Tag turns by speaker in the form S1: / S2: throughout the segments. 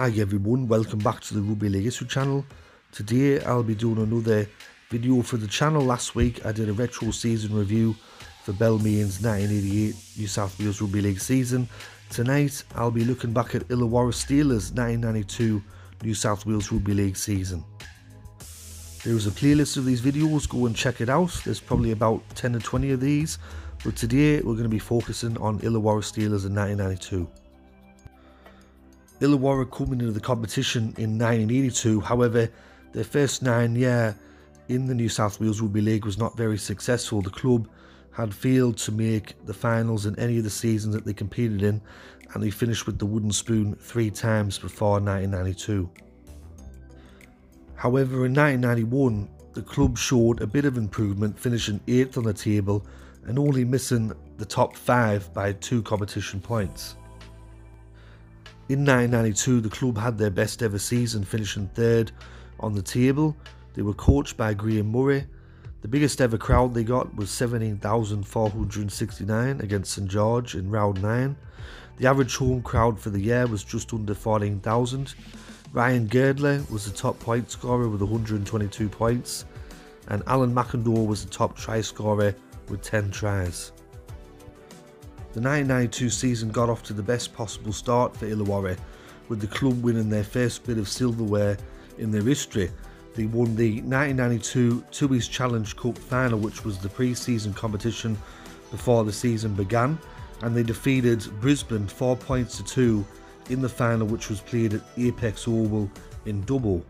S1: Hi everyone, welcome back to the Rugby League History channel. Today I'll be doing another video for the channel. Last week I did a retro season review for Balmain's 1988 New South Wales Rugby League season. Tonight I'll be looking back at Illawarra Steelers 1992 New South Wales Rugby League season. There is a playlist of these videos, go and check it out. There's probably about 10 or 20 of these, but today we're going to be focusing on Illawarra Steelers in 1992. Illawarra coming into the competition in 1982, however, their first nine year in the New South Wales Rugby League was not very successful. The club had failed to make the finals in any of the seasons that they competed in, and they finished with the wooden spoon three times before 1992. However, in 1991, the club showed a bit of improvement, finishing 8th on the table and only missing the top 5 by two competition points. In 1992, the club had their best ever season, finishing third on the table. They were coached by Graham Murray. The biggest ever crowd they got was 17,469 against St George in round 9. The average home crowd for the year was just under 14,000. Ryan Girdler was the top point scorer with 122 points, and Alan McIndoe was the top try scorer with 10 tries. The 1992 season got off to the best possible start for Illawarra, with the club winning their first bit of silverware in their history. They won the 1992 Tooheys Challenge Cup final, which was the pre-season competition before the season began, and they defeated Brisbane 4 points to 2 in the final, which was played at Apex Oval in Dubbo.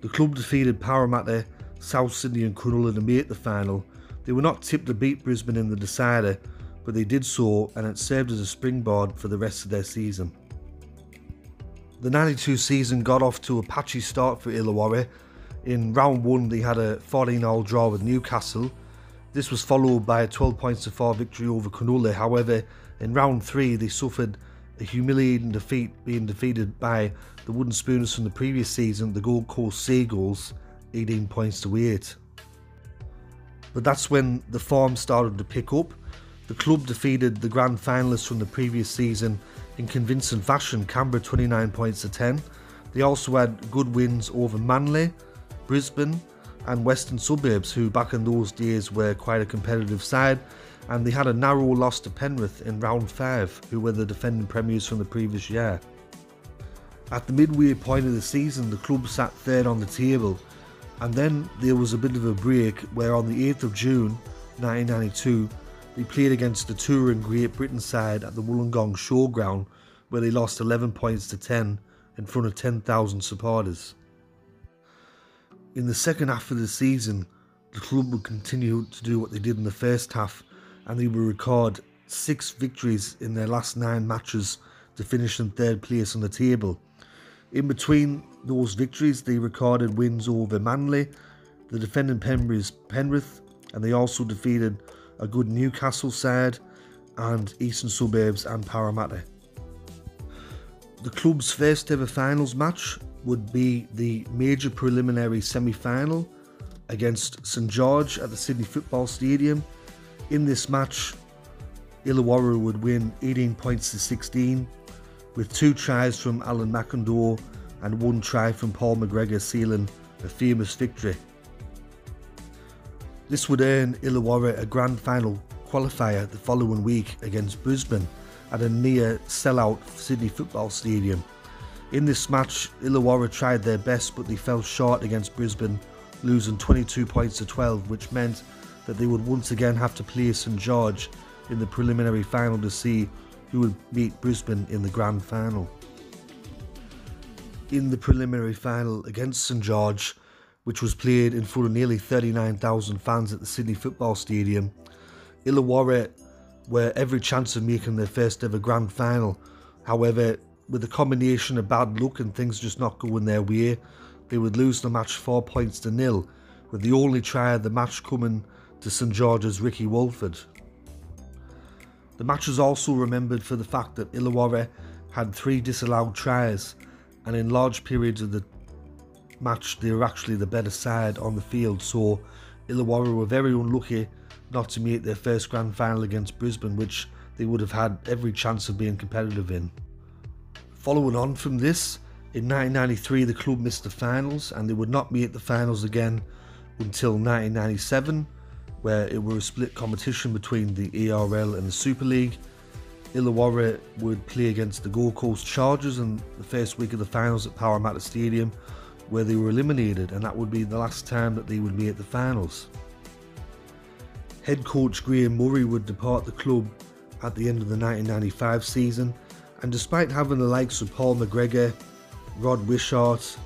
S1: The club defeated Parramatta, South Sydney, and Cronulla to make the final. They were not tipped to beat Brisbane in the decider, but they did so and it served as a springboard for the rest of their season. The 92 season got off to a patchy start for Illawarra. In round 1 they had a 14-all draw with Newcastle. This was followed by a 12 points to 4 victory over Cronulla. However, in round 3 they suffered a humiliating defeat being defeated by the Wooden Spooners from the previous season, the Gold Coast Seagulls, 18 points to 8. But that's when the form started to pick up the club defeated the grand finalists from the previous season in convincing fashion, Canberra 29 points to 10. They also had good wins over Manly, Brisbane, and Western Suburbs, who back in those days were quite a competitive side. And they had a narrow loss to Penrith in round 5, who were the defending premiers from the previous year. At the midway point of the season, the club sat third on the table, and then there was a bit of a break where on the 8th of June 1992, they played against the touring Great Britain side at the Wollongong Showground, where they lost 11 points to 10 in front of 10,000 supporters. In the second half of the season, the club would continue to do what they did in the first half, and they would record six victories in their last nine matches to finish in third place on the table. In between those victories, they recorded wins over Manly, the defending Penrith, and they also defeated a good Newcastle side, and Eastern Suburbs and Parramatta. The club's first ever finals match would be the major preliminary semi final against St George at the Sydney Football Stadium. In this match, Illawarra would win 18 points to 16, with two tries from Alan McIndoe and one try from Paul McGregor sealing a famous victory. This would earn Illawarra a grand final qualifier the following week against Brisbane at a near sellout Sydney Football Stadium. In this match, Illawarra tried their best but they fell short against Brisbane, losing 22 points to 12, which meant that they would once again have to play St George in the preliminary final to see who would meet Brisbane in the grand final. In the preliminary final against St George, which was played in front of nearly 39,000 fans at the Sydney Football Stadium. Illawarra were every chance of making their first ever grand final. However, with a combination of bad luck and things just not going their way, they would lose the match 4 points to nil, with the only try of the match coming to St George's Ricky Walford. The match was also remembered for the fact that Illawarra had three disallowed tries, and in large periods of the match, they were actually the better side on the field. So Illawarra were very unlucky not to make their first grand final against Brisbane, which they would have had every chance of being competitive in. Following on from this, in 1993 the club missed the finals and they would not be at the finals again until 1997 where it was a split competition between the ARL and the Super League. Illawarra would play against the Gold Coast Chargers in the first week of the finals at Parramatta Stadium where they were eliminated and that would be the last time that they would be at the finals. Head coach Graham Murray would depart the club at the end of the 1995 season and despite having the likes of Paul McGregor, Rod Wishart,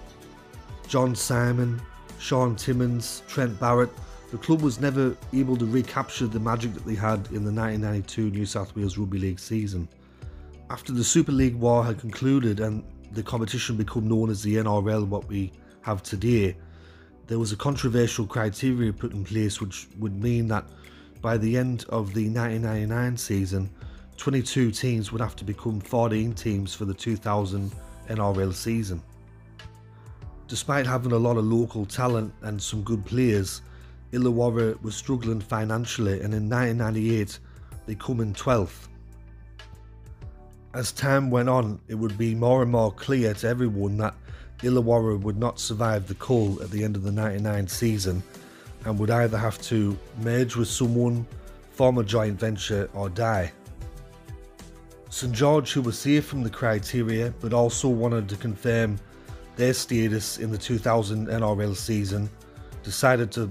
S1: John Simon, Shaun Timmins, Trent Barrett, the club was never able to recapture the magic that they had in the 1992 New South Wales Rugby League season. After the Super League war had concluded and the competition became known as the NRL, what we have today, there was a controversial criteria put in place which would mean that by the end of the 1999 season, 22 teams would have to become 14 teams for the 2000 NRL season. Despite having a lot of local talent and some good players, Illawarra was struggling financially and in 1998 they come in 12th. As time went on, it would be more and more clear to everyone that Illawarra would not survive the call at the end of the 99 season and would either have to merge with someone, form a joint venture or die. St George, who was safe from the criteria but also wanted to confirm their status in the 2000 NRL season, decided to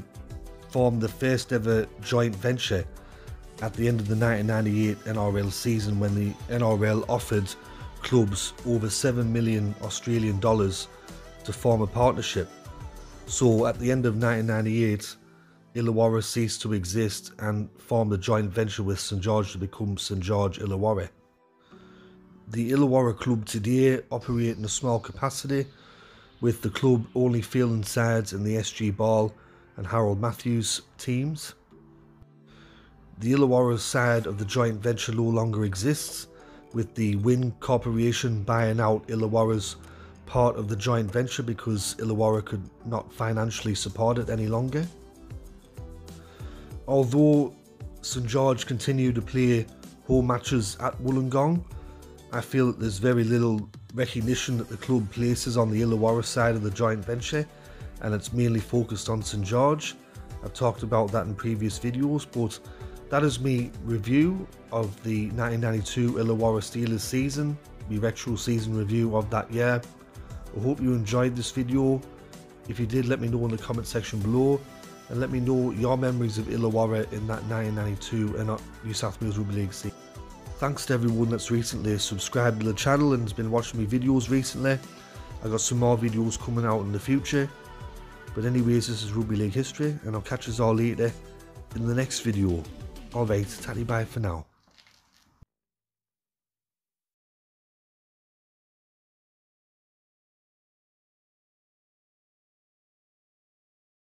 S1: form the first ever joint venture at the end of the 1998 NRL season when the NRL offered clubs over 7 million Australian dollars to form a partnership. So at the end of 1998, Illawarra ceased to exist and formed a joint venture with St George to become St George Illawarra. The Illawarra club today operate in a small capacity, with the club only fielding sides in the SG Ball and Harold Matthews teams. The Illawarra side of the joint venture no longer exists, with the Win Corporation buying out Illawarra's part of the joint venture because Illawarra could not financially support it any longer. Although St George continued to play home matches at Wollongong, I feel that there's very little recognition that the club places on the Illawarra side of the joint venture and it's mainly focused on St George. I've talked about that in previous videos but that is me review of the 1992 Illawarra Steelers season, the retro season review of that year. I hope you enjoyed this video. If you did, let me know in the comment section below and let me know your memories of Illawarra in that 1992 and New South Wales Rugby League season. Thanks to everyone that's recently subscribed to the channel and has been watching my videos recently. I got some more videos coming out in the future. But anyways, this is Rugby League history and I'll catch us all later in the next video. Alright, tatty bye for now.